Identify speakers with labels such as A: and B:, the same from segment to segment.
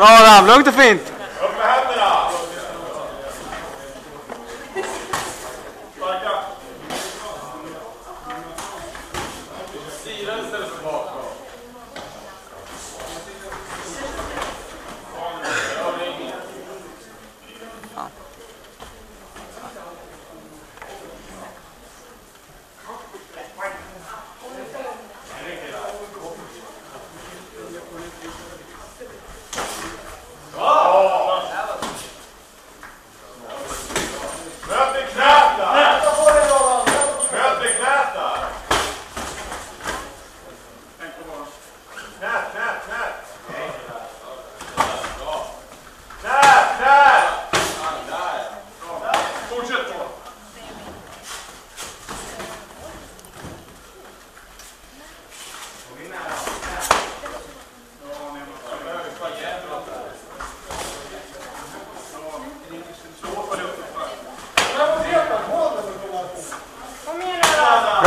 A: Bra Adam, lugnt och fint.
B: Upp med händerna! Sparka! Sidan istället för bak.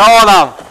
A: Bra Adam.